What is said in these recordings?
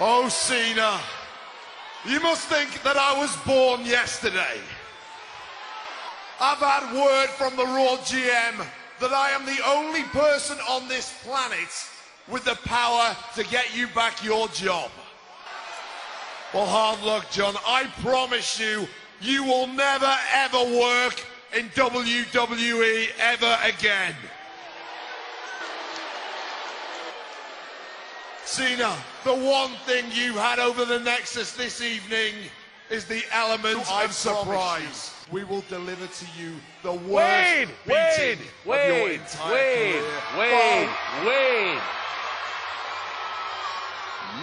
Oh, Cena, you must think that I was born yesterday. I've had word from the Raw GM that I am the only person on this planet with the power to get you back your job. Well, hard luck, John. I promise you, you will never ever work in WWE ever again. Cena, the one thing you had over the Nexus this evening is the element of surprise. We will deliver to you the worst Wade, beating Wade, of your entire Wade, career. Wade, Wade.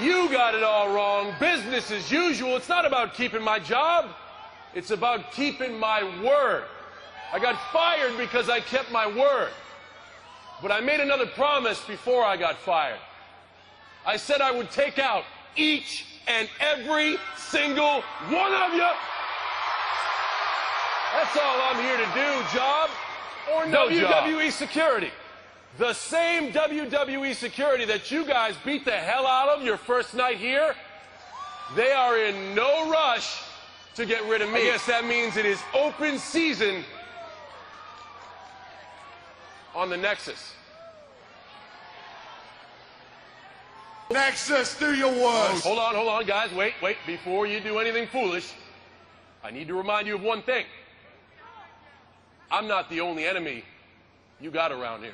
You got it all wrong. Business as usual. It's not about keeping my job. It's about keeping my word. I got fired because I kept my word. But I made another promise before I got fired. I said I would take out each and every single one of you. That's all I'm here to do, job or no WWE security. The same WWE security that you guys beat the hell out of your first night here, they are in no rush to get rid of me. I guess that means it is open season on the Nexus. Nexus, do your worst. Hold on, hold on, guys. Wait, wait. Before you do anything foolish, I need to remind you of one thing. I'm not the only enemy you got around here.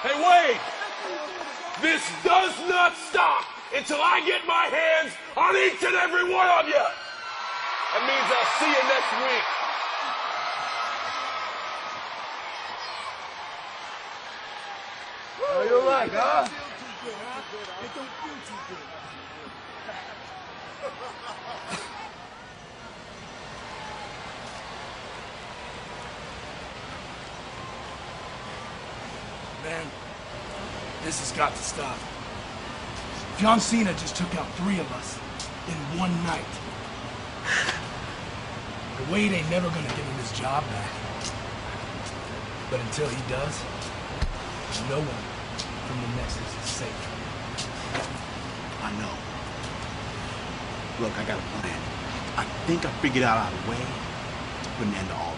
Hey, wait! This does not stop until I get my hands on each and every one of you! That means I'll see you next week. Man, this has got to stop. John Cena just took out three of us in one night. Wade ain't never gonna give him his job back. But until he does, no one from the Nexus is safe. I know. Look, I got a plan. I think I figured out a way to put an end to all